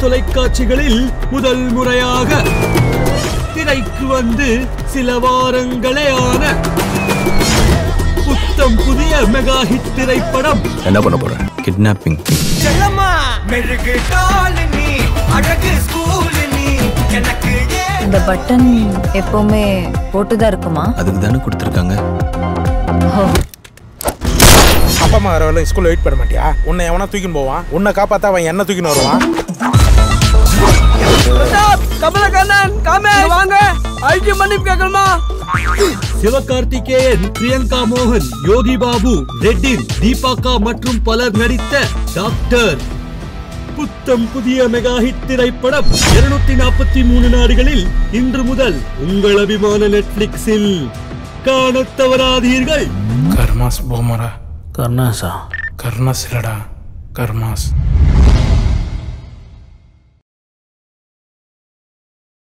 தொலைக்காட்சிகளில் முதல் முறையாக திரைக்கு வந்து சில வாரங்களே ஆன புத்தம் புதிய மெகா ஹிட் திரைப்படம். என்ன பண்ண போற? கிட்னாப்பிங் இந்த பட்டன் எப்பவுமே போட்டுதான் இருக்குமா? அதுக்கு தானே கொடுத்துருக்காங்க. அப்பா அம்மா ஸ்கூல்ல வெயிட் பண்ண மாட்டியா? உன்னை எவனா தூக்கின்னு போவான்? உன்னை காப்பாத்தா அவன் என்ன தூக்கின்னு வருவான்? ஐடி மன்னிப்பு கேட்கணுமா? சிவகார்த்திகேயன் பிரியங்கா மோகன் யோகி பாபு ரெட்டின் தீபாக்கா மற்றும் பலர் நடித்த டாக்டர். புத்தம் புதிய மெகா ஹிட் திரைப்படம் இருநூத்தி நாற்பத்தி மூணு நாடுகளில் இன்று முதல் உங்கள் அபிமான நெட்ஃபிளிக்ஸில் காணத் தவறாதீர்கள். கர்மாஸ் போமரா. கர்ணாசா. கர்ணாஸ் இல்லடா. கர்மாஸ்.